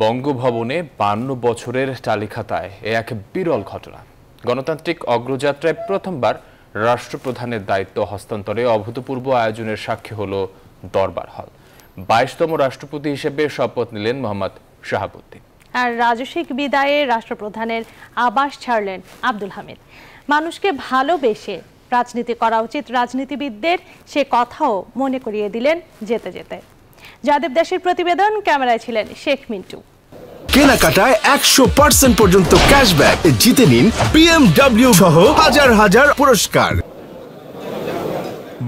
বঙ্গভবনে বান্ন বছরের তালিকাতায় এ এক বিরল ঘটনা। গণতান্ত্রিক অগ্রযাত্রায় প্রথমবার রাষ্ট্রপ্রধানের দায়িত্ব হস্তান্তরে অভূতপূর্ব আয়োজনের সাক্ষী হল দরবার হল। বাইশতম রাষ্ট্রপতি হিসেবে শপথ নিলেন মোহাম্মদ শাহাবুদ্দিন। আর রাজস্বিক বিদায়ে রাষ্ট্রপ্রধানের আবাস ছাড়লেন আব্দুল হামিদ। মানুষকে ভালোবেসে রাজনীতি করা উচিত। রাজনীতিবিদদের সে কথাও মনে করিয়ে দিলেন যেতে যেতে। যাদেব দেশের প্রতিবেদন ক্যামেরায় ছিলেন শেখ মিন্টু। কেনাকাটায় একশো পার্সেন্ট পর্যন্ত ক্যাশব্যাক জিতে নিন বিএমডব্লিউ সহ হাজার হাজার পুরস্কার।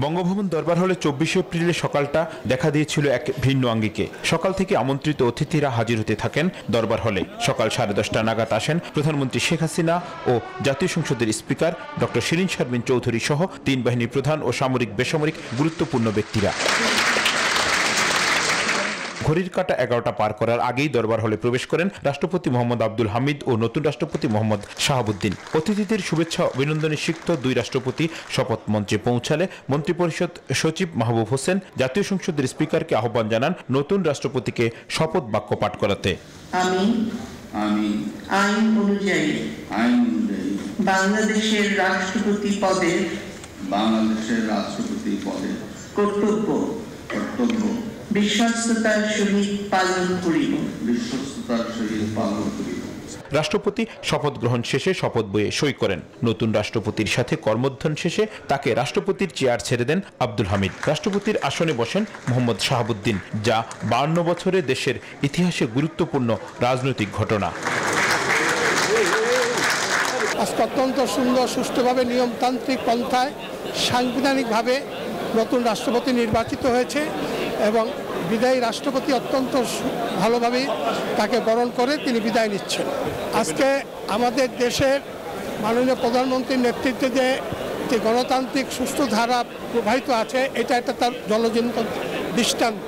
বঙ্গভবন দরবার হলে চব্বিশে এপ্রিলে সকালটা দেখা দিয়েছিল এক ভিন্ন আঙ্গিকে। সকাল থেকে আমন্ত্রিত অতিথিরা হাজির হতে থাকেন দরবার হলে। সকাল সাড়ে দশটা নাগাদ আসেন প্রধানমন্ত্রী শেখ হাসিনা ও জাতীয় সংসদের স্পিকার ডক্টর শিরিন শারমিন চৌধুরী সহ তিন বাহিনীর প্রধান ও সামরিক বেসামরিক গুরুত্বপূর্ণ ব্যক্তিরা। ঘড়ির কাটা এগারোটা পার করার আগেই দরবার হলে প্রবেশ করেন রাষ্ট্রপতি মোহাম্মদ আব্দুল হামিদ ও নতুন রাষ্ট্রপতি মোহাম্মদ শাহাবুদ্দিন। অতিথিদের শুভেচ্ছা অভিনন্দনে সিক্ত দুই রাষ্ট্রপতি শপথ মঞ্চে পৌঁছালে মন্ত্রিপরিষদ সচিব মাহবুব হোসেন জাতীয় সংসদের স্পিকারকে আহ্বান জানান নতুন রাষ্ট্রপতিকে শপথ বাক্য পাঠ করাতে। আমি আমি আইন অনুযায়ী আইন অনুযায়ী বাংলাদেশের রাষ্ট্রপতি পদের বাংলাদেশের রাষ্ট্রপতি পদে কর্তব্য কর্তব্য বিশ্বস্ততার সহিত পালন করিব। বিশ্বস্ততার সহিত পালন করিব। রাষ্ট্রপতি শপথ গ্রহণ শেষে শপথ বইয়ে সই করেন। নতুন রাষ্ট্রপতির সাথে কর্মধ্বন শেষে তাকে রাষ্ট্রপতির চেয়ার ছেড়ে দেন আব্দুল হামিদ। রাষ্ট্রপতির আসনে বসেন মোহাম্মদ শাহাবুদ্দিন যা বান্ন বছরে দেশের ইতিহাসে গুরুত্বপূর্ণ রাজনৈতিক ঘটনা। আজকে অত্যন্ত সুন্দর সুষ্ঠুভাবে নিয়মতান্ত্রিক পন্থায় সাংবিধানিকভাবে নতুন রাষ্ট্রপতি নির্বাচিত হয়েছে। এবং বিদায়ী রাষ্ট্রপতি অত্যন্ত ভালোভাবেই তাকে বরণ করে তিনি বিদায় নিচ্ছেন। আজকে আমাদের দেশের মাননীয় প্রধানমন্ত্রীর নেতৃত্বে যে যে গণতান্ত্রিক সুস্থ ধারা প্রবাহিত আছে, এটা একটা তার জলজন্ত দৃষ্টান্ত।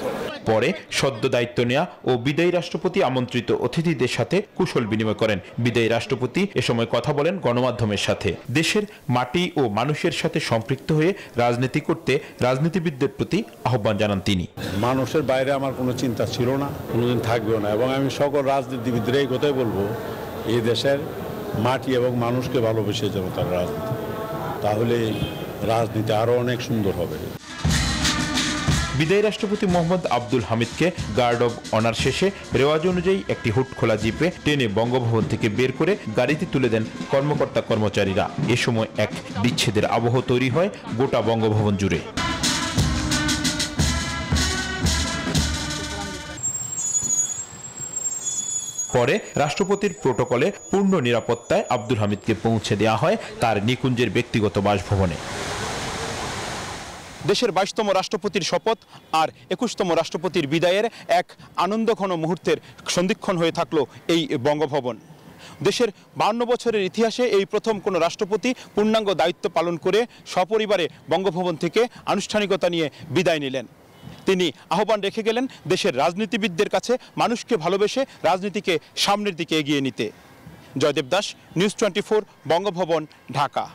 পরে সদ্য দায়িত্ব নেওয়া ও বিদায়ী রাষ্ট্রপতি আমন্ত্রিত অতিথিদের সাথে কুশল বিনিময় করেন। বিদায়ী রাষ্ট্রপতি এ সময় কথা বলেন গণমাধ্যমের সাথে। দেশের মাটি ও মানুষের সাথে সম্পৃক্ত হয়ে রাজনীতি করতে রাজনীতিবিদদের প্রতি আহ্বান জানান তিনি। মানুষের বাইরে আমার কোনো চিন্তা ছিল না, কোনোদিন থাকবেও না এবং আমি সকল রাজনীতিবিদদের এই কথাই বলব, এই দেশের মাটি এবং মানুষকে ভালোবেসে যেন তার রাজনীতি তাহলে রাজনীতি আরও অনেক সুন্দর হবে। বিদায়ী রাষ্ট্রপতি মোহাম্মদ আব্দুল হামিদকে গার্ড অব অনার শেষে রেওয়াজ অনুযায়ী একটি হুট খোলা জিপে টেনে বঙ্গভবন থেকে বের করে গাড়িতে তুলে দেন কর্মকর্তা কর্মচারীরা। এ সময় এক বিচ্ছেদের আবহ তৈরি হয় গোটা বঙ্গভবন জুড়ে। পরে রাষ্ট্রপতির প্রোটোকলে পূর্ণ নিরাপত্তায় আব্দুল হামিদকে পৌঁছে দেওয়া হয় তার নিকুঞ্জের ব্যক্তিগত বাসভবনে। দেশের বাইশতম রাষ্ট্রপতির শপথ আর একুশতম রাষ্ট্রপতির বিদায়ের এক আনন্দঘন মুহূর্তের সন্ধিক্ষণ হয়ে থাকল এই বঙ্গভবন। দেশের বান্ন বছরের ইতিহাসে এই প্রথম কোনো রাষ্ট্রপতি পূর্ণাঙ্গ দায়িত্ব পালন করে সপরিবারে বঙ্গভবন থেকে আনুষ্ঠানিকতা নিয়ে বিদায় নিলেন। তিনি আহ্বান রেখে গেলেন দেশের রাজনীতিবিদদের কাছে মানুষকে ভালোবেসে রাজনীতিকে সামনের দিকে এগিয়ে নিতে। Joydeb Das, news twenty four, Bangabhaban, Dhaka.